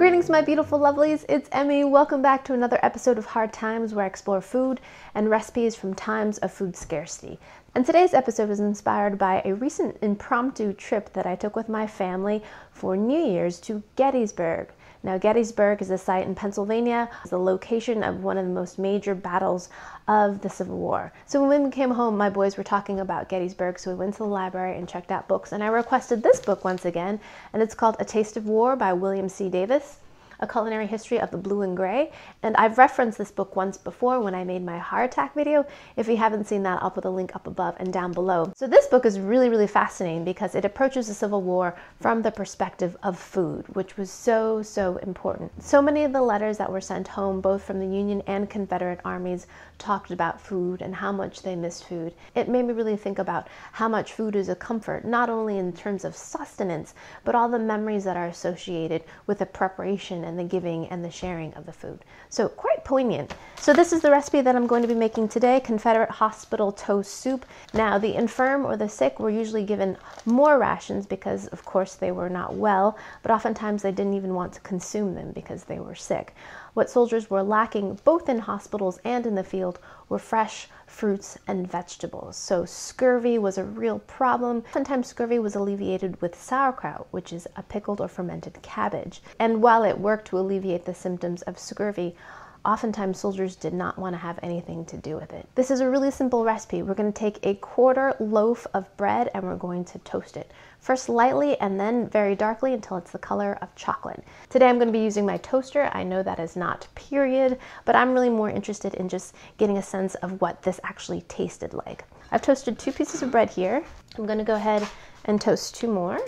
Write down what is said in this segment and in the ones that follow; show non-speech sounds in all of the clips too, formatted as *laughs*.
Greetings, my beautiful lovelies. It's Emmy. Welcome back to another episode of Hard Times where I explore food and recipes from times of food scarcity. And today's episode was inspired by a recent impromptu trip that I took with my family for New Year's to Gettysburg. Now, Gettysburg is a site in Pennsylvania, it's the location of one of the most major battles of the Civil War. So when we came home, my boys were talking about Gettysburg, so we went to the library and checked out books. And I requested this book once again, and it's called A Taste of War by William C. Davis a culinary history of the blue and gray. And I've referenced this book once before when I made my hardtack video. If you haven't seen that, I'll put a link up above and down below. So this book is really, really fascinating because it approaches the Civil War from the perspective of food, which was so, so important. So many of the letters that were sent home, both from the Union and Confederate armies, talked about food and how much they missed food. It made me really think about how much food is a comfort, not only in terms of sustenance, but all the memories that are associated with the preparation and the giving and the sharing of the food. So quite poignant. So this is the recipe that I'm going to be making today, Confederate Hospital Toast Soup. Now the infirm or the sick were usually given more rations because of course they were not well, but oftentimes they didn't even want to consume them because they were sick. What soldiers were lacking both in hospitals and in the field were fresh fruits and vegetables. So scurvy was a real problem. Sometimes scurvy was alleviated with sauerkraut, which is a pickled or fermented cabbage. And while it worked to alleviate the symptoms of scurvy, oftentimes soldiers did not want to have anything to do with it. This is a really simple recipe. We're going to take a quarter loaf of bread and we're going to toast it. First lightly and then very darkly until it's the color of chocolate. Today I'm going to be using my toaster. I know that is not period, but I'm really more interested in just getting a sense of what this actually tasted like. I've toasted two pieces of bread here. I'm going to go ahead and toast two more.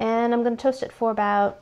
And I'm going to toast it for about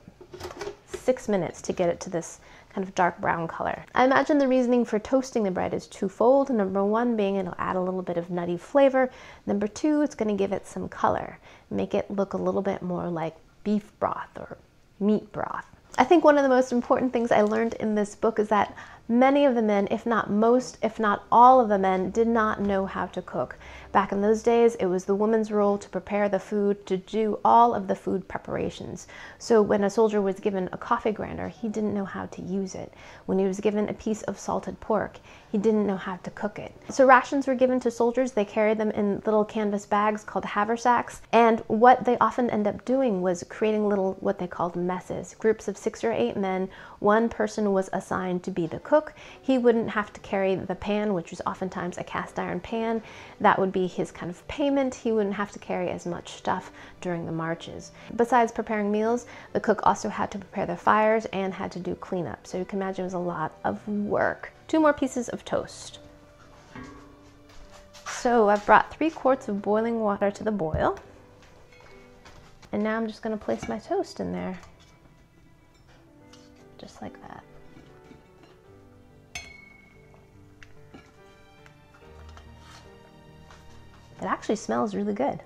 six minutes to get it to this kind of dark brown color. I imagine the reasoning for toasting the bread is twofold. Number one being it'll add a little bit of nutty flavor. Number two, it's gonna give it some color, make it look a little bit more like beef broth or meat broth. I think one of the most important things I learned in this book is that many of the men, if not most, if not all of the men, did not know how to cook. Back in those days, it was the woman's role to prepare the food, to do all of the food preparations. So when a soldier was given a coffee grinder, he didn't know how to use it. When he was given a piece of salted pork, he didn't know how to cook it. So rations were given to soldiers. They carried them in little canvas bags called haversacks. And what they often end up doing was creating little, what they called messes. Groups of six or eight men. One person was assigned to be the cook. He wouldn't have to carry the pan, which was oftentimes a cast iron pan. That would be his kind of payment. He wouldn't have to carry as much stuff during the marches. Besides preparing meals, the cook also had to prepare the fires and had to do cleanup. So you can imagine it was a lot of work. Two more pieces of toast. So I've brought three quarts of boiling water to the boil. And now I'm just gonna place my toast in there. Just like that. It actually smells really good.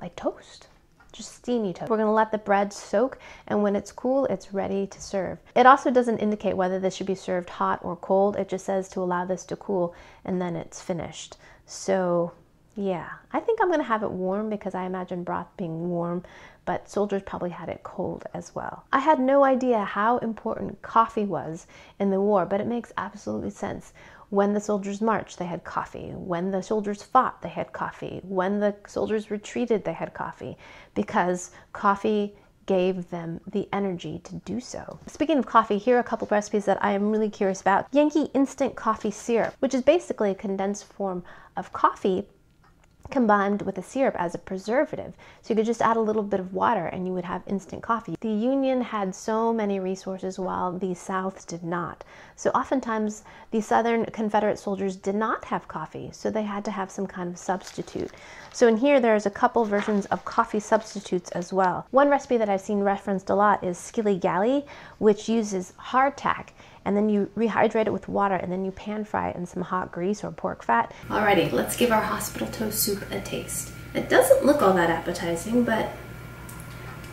Like toast, just steamy toast. We're gonna let the bread soak and when it's cool, it's ready to serve. It also doesn't indicate whether this should be served hot or cold. It just says to allow this to cool and then it's finished. So yeah, I think I'm gonna have it warm because I imagine broth being warm, but soldiers probably had it cold as well. I had no idea how important coffee was in the war, but it makes absolutely sense. When the soldiers marched, they had coffee. When the soldiers fought, they had coffee. When the soldiers retreated, they had coffee because coffee gave them the energy to do so. Speaking of coffee, here are a couple recipes that I am really curious about. Yankee Instant Coffee Syrup, which is basically a condensed form of coffee combined with a syrup as a preservative. So you could just add a little bit of water and you would have instant coffee. The Union had so many resources while the South did not. So oftentimes the Southern Confederate soldiers did not have coffee, so they had to have some kind of substitute. So in here there's a couple versions of coffee substitutes as well. One recipe that I've seen referenced a lot is skilly galley, which uses hardtack and then you rehydrate it with water and then you pan fry it in some hot grease or pork fat. Alrighty, let's give our hospital toast soup a taste. It doesn't look all that appetizing, but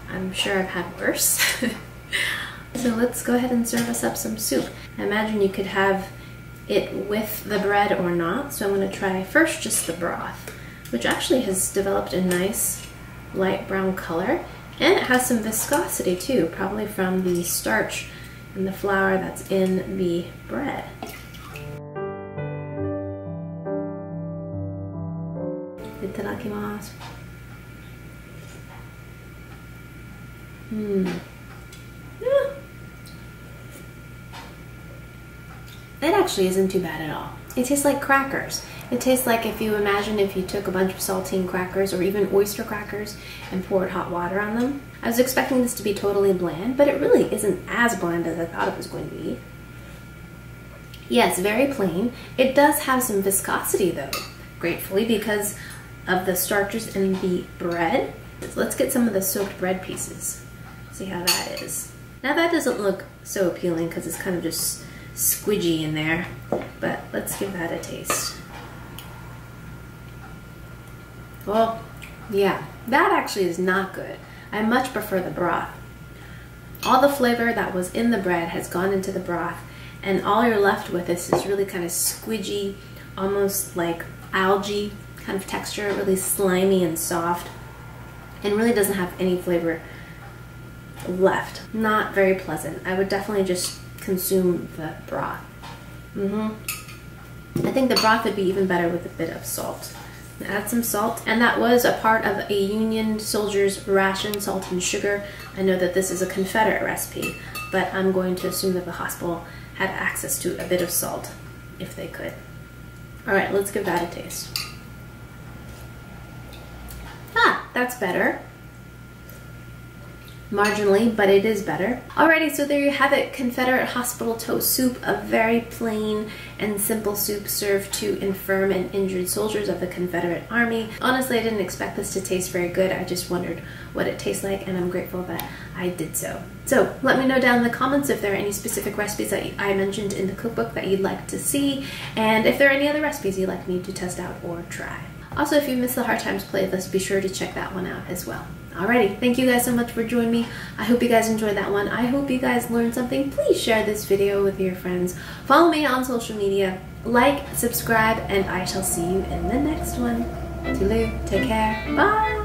I'm sure I've had worse. *laughs* so let's go ahead and serve us up some soup. I imagine you could have it with the bread or not, so I'm gonna try first just the broth, which actually has developed a nice light brown color. And it has some viscosity too, probably from the starch and the flour that's in the bread. Itadakimasu. Hmm. Yeah. It actually isn't too bad at all. It tastes like crackers. It tastes like if you imagine if you took a bunch of saltine crackers or even oyster crackers and poured hot water on them. I was expecting this to be totally bland, but it really isn't as bland as I thought it was going to be. Yes, very plain. It does have some viscosity though, gratefully, because of the starches in the bread. Let's get some of the soaked bread pieces. See how that is. Now that doesn't look so appealing because it's kind of just squidgy in there, but let's give that a taste. Well, yeah, that actually is not good. I much prefer the broth. All the flavor that was in the bread has gone into the broth, and all you're left with is this really kind of squidgy, almost like algae kind of texture, really slimy and soft, and really doesn't have any flavor left. Not very pleasant. I would definitely just consume the broth. Mm -hmm. I think the broth would be even better with a bit of salt. Add some salt, and that was a part of a Union soldier's ration, salt and sugar. I know that this is a Confederate recipe, but I'm going to assume that the hospital had access to a bit of salt, if they could. All right, let's give that a taste. Ah, that's better marginally, but it is better. Alrighty, so there you have it, Confederate Hospital Toast Soup, a very plain and simple soup served to infirm and injured soldiers of the Confederate Army. Honestly, I didn't expect this to taste very good. I just wondered what it tastes like, and I'm grateful that I did so. So let me know down in the comments if there are any specific recipes that I mentioned in the cookbook that you'd like to see, and if there are any other recipes you'd like me to test out or try. Also, if you missed the Hard Times playlist, be sure to check that one out as well. Alrighty, thank you guys so much for joining me. I hope you guys enjoyed that one. I hope you guys learned something. Please share this video with your friends. Follow me on social media. Like, subscribe, and I shall see you in the next one. Toodaloo, take care, bye!